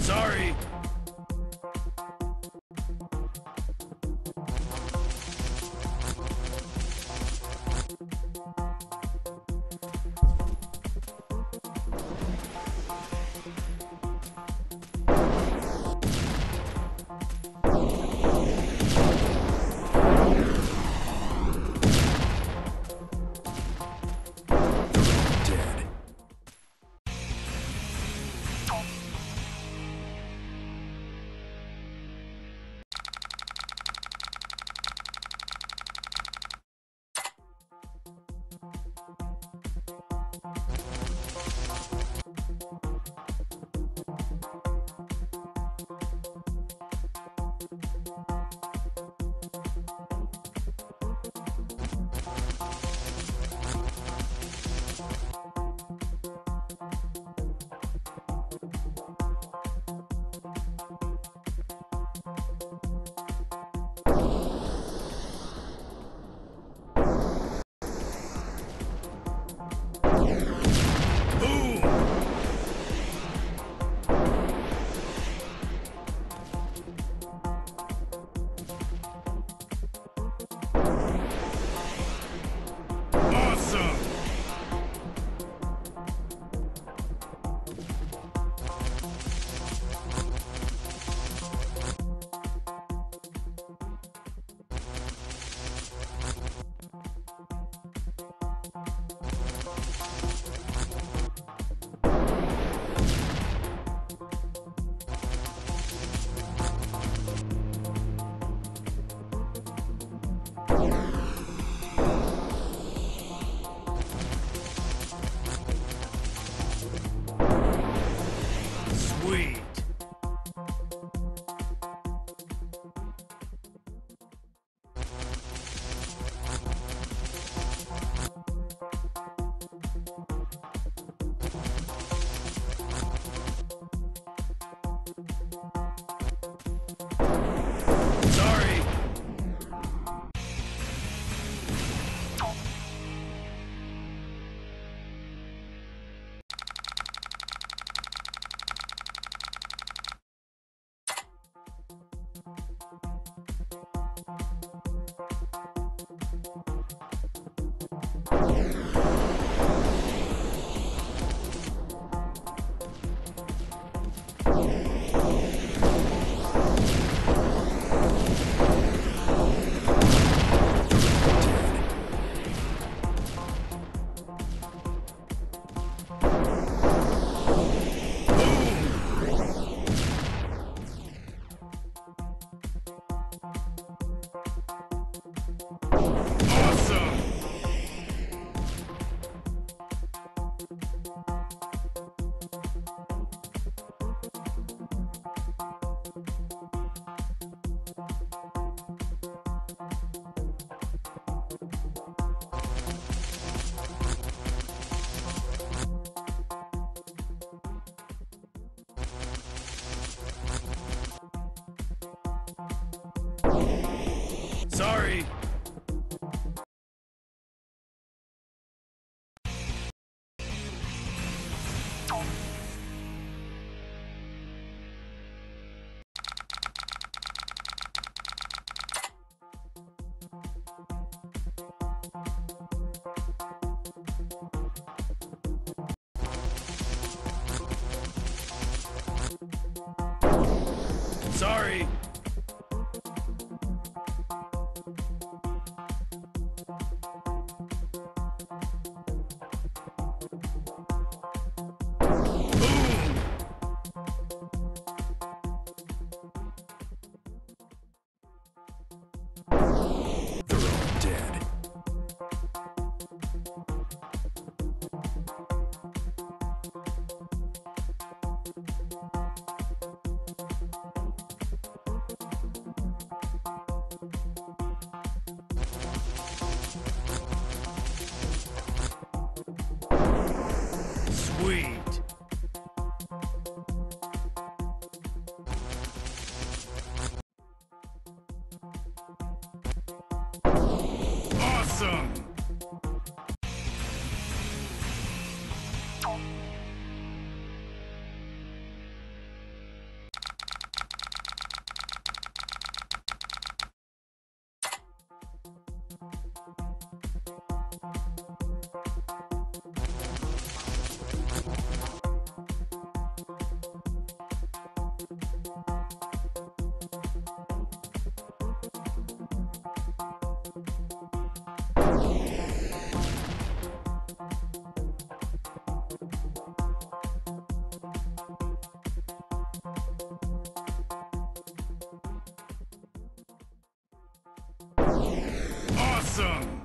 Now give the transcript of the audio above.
Sorry. Sorry. Sorry. Awesome! Awesome!